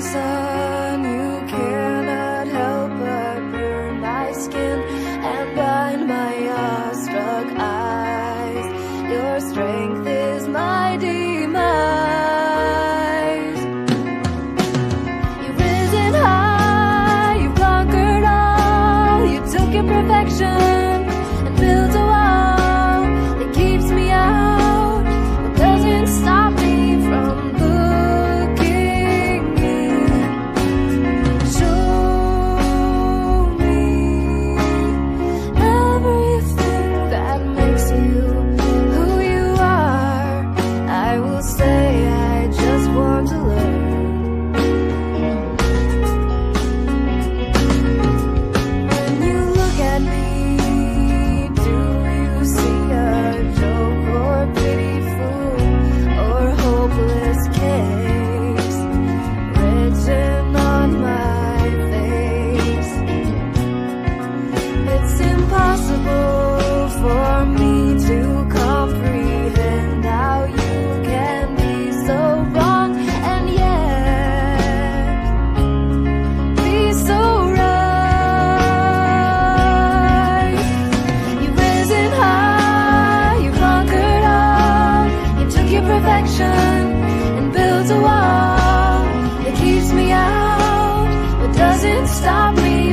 sun You cannot help but burn my skin And blind my awestruck eyes. Your strength and builds a wall that keeps me out, but doesn't stop me.